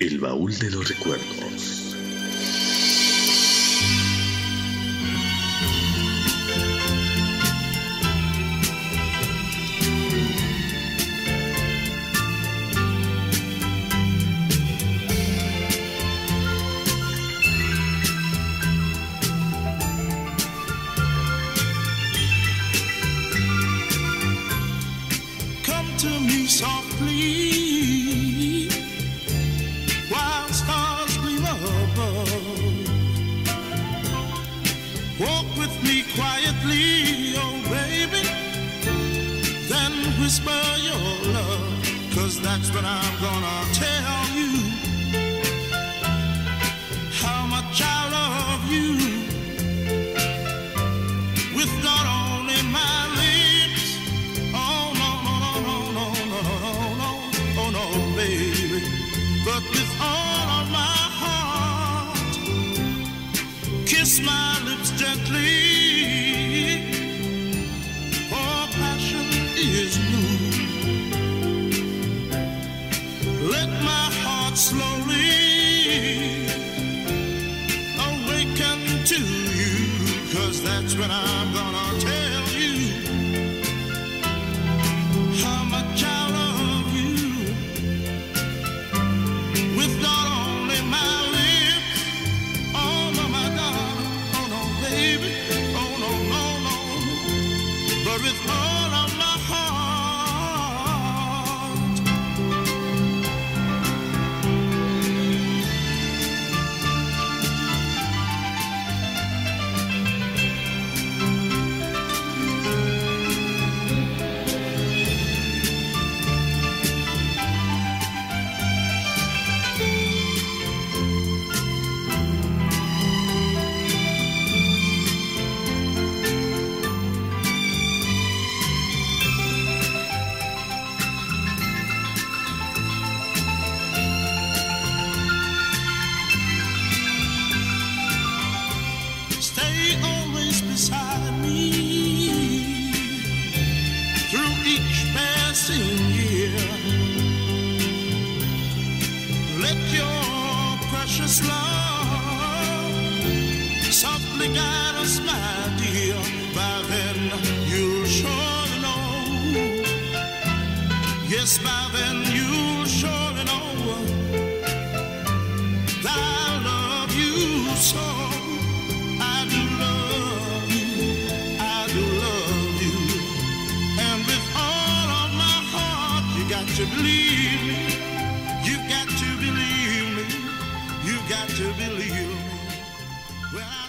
El baúl de los recuerdos. Me quietly, oh baby. Then whisper your love, cause that's what I'm gonna tell you. How much I love you. With not only my lips, oh no, no, no, no, no, no, no, no, oh no, baby, but with all of my heart, kiss my lips gently, slowly awaken to you, cause that's what I'm gonna tell you. How much I love you with not only my lips, oh no, my God, oh no, baby, oh no, no, no, but with all of my heart. Let your precious love softly guide us, my dear. By then you'll surely know. Yes, by then you'll surely know that I love you so. I do to believe. Well,